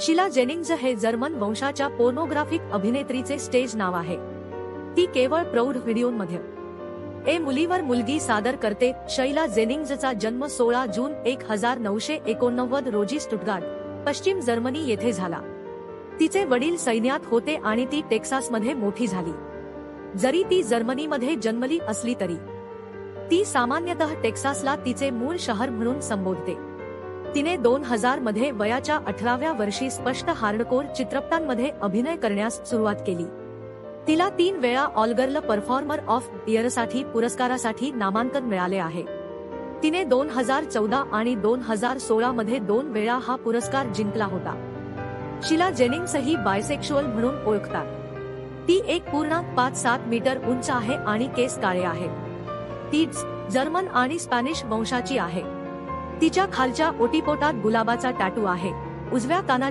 शिला जेनिंग्ज हे जर्मन वंशाच्या pornographic अभिनेत्रीचे stage नाव आहे. ती केवळ प्रौढ व्हिडिओमध्ये. ए मुलीवर मुलगी सादर करते शैला जेनिंग्जचा जन्म सोळा जून एक हजार नऊशे एकोणनव्वद रोजी स्टुटगार्ड पश्चिम जर्मनी येथे झाला. तिचे वडील सैन्यात होते आणि ती टेक्सासमध्ये मोठी झाली. जरी ती जर्मनीमध्ये जन्मली असली तरी ती सामान्यतः टेक्सासला तिचे मूळ शहर म्हणून संबोधते. तिने दोन हजारमध्ये वयाच्या अठराव्या वर्षी स्पष्ट हार्डकोर चित्रपटांमध्ये अभिनय करण्यास सुरुवात केली. तिला तीन वेळा ऑलगर्ल परफॉर्मर ऑफ इयरसाठी पुरस्कारासाठी नामांकन मिळाले आहे. तिने दोन हजार चौदा आणि दोन हजार सोळा मध्ये दोन वेळा हा पुरस्कार जिंकला होता. शिला जेनिंग्सही बायसेक्शुअल म्हणून ओळखतात. ती एक पूर्णांक पाच सात मीटर उंच आहे आणि केस काळे आहे. तीच जर्मन आणि स्पॅनिश वंशाची आहे. तिच्या खालच्या ओटीपोटात गुलाबाचा टॅटू आहे. उजव्या काना